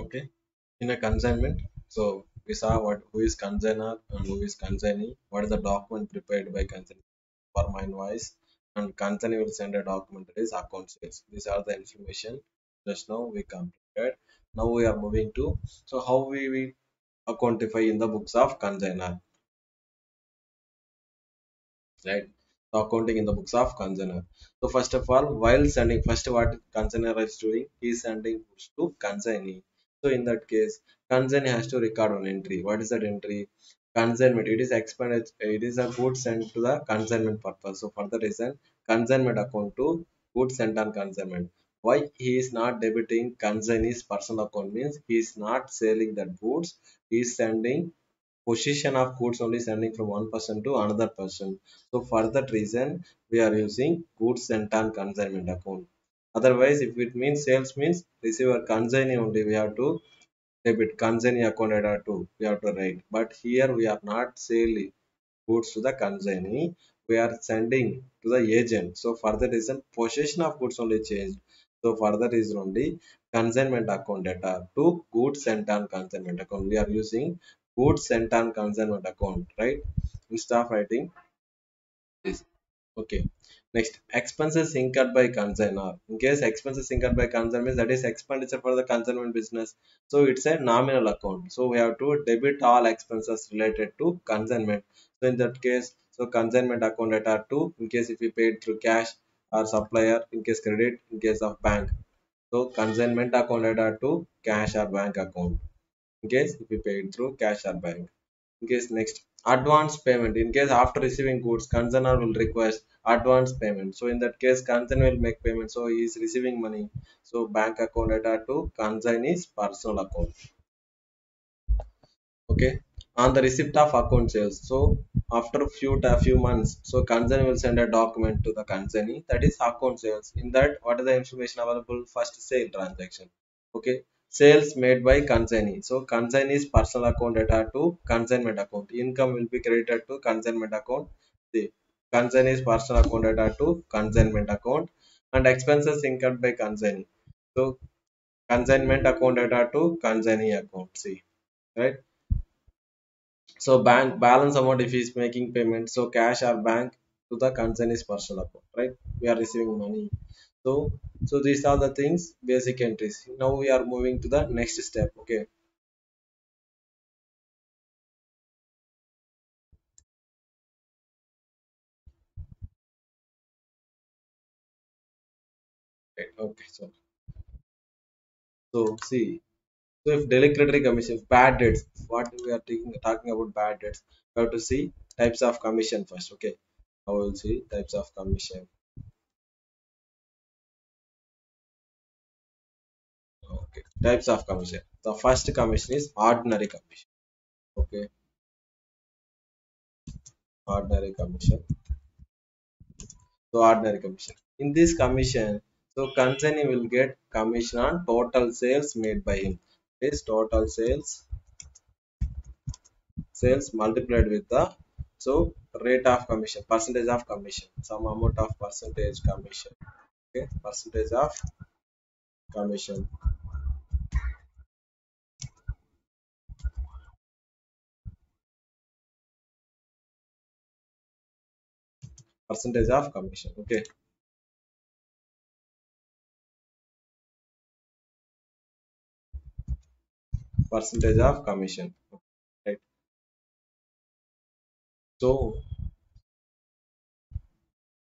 okay. In a consignment so we saw what who is consigner and who is consignee what is the document prepared by consignee for my invoice and consignee will send a document that is account sales. These are the information just now we completed. Now we are moving to so how we will accountify in the books of consigner? Right. So accounting in the books of consigner. So first of all while sending first what consigner is doing he is sending goods to consignee so in that case consignee has to record one entry. What is that entry? Consignment. It is expended it is a goods sent to the consignment purpose. So for the reason consignment account to goods sent on consignment. Why he is not debiting consignee's personal account means he is not selling that goods. He is sending position of goods only sending from one person to another person. So for that reason we are using goods sent on consignment account otherwise if it means sales means receiver consignee only we have to debit consignee account data to we have to write. But here we are not selling goods to the consignee we are sending to the agent. So for that reason possession of goods only changed. So for that reason only consignment account data to goods sent on consignment account. We are using goods sent on consignment account right? Instead of writing this okay. Next expenses incurred by consignor in case expenses incurred by consignor means that is expenditure for the consignment business. So it's a nominal account. So we have to debit all expenses related to consignment. So in that case so consignment account data to in case if we paid through cash or supplier in case credit in case of bank. So consignment account data to cash or bank account. In case if we paid through cash or bank in case next advance payment. In case after receiving goods consignor will request advance payment. So in that case consignor will make payment. So he is receiving money. So bank account data to consignee's personal account. Okay? On the receipt of account sales. So after few few months so consignee will send a document to the consignee. That is account sales. In that what is the information available? First sale transaction. Okay sales made by consignee so consignee's personal account data to consignment account. Income will be credited to consignment account. The consignee's personal account data to consignment account. And expenses incurred by consignee so consignment account data to consignee account. See right? So bank balance amount if he is making payment. So cash or bank to the consignee's personal account right? We are receiving money so so these are the things basic entries. Now we are moving to the next step okay? Okay so. So see so if del credere commission bad debts what we are taking talking about bad debts we have to see types of commission first okay? I will see types of commission okay. Types of commission. The first commission is ordinary commission. Okay. Ordinary commission. So ordinary commission. In this commission so consignee will get commission on total sales made by him. Is total sales sales multiplied with the so rate of commission percentage of commission some amount of percentage commission. Okay. Percentage of commission percentage of commission okay. Percentage of commission right. So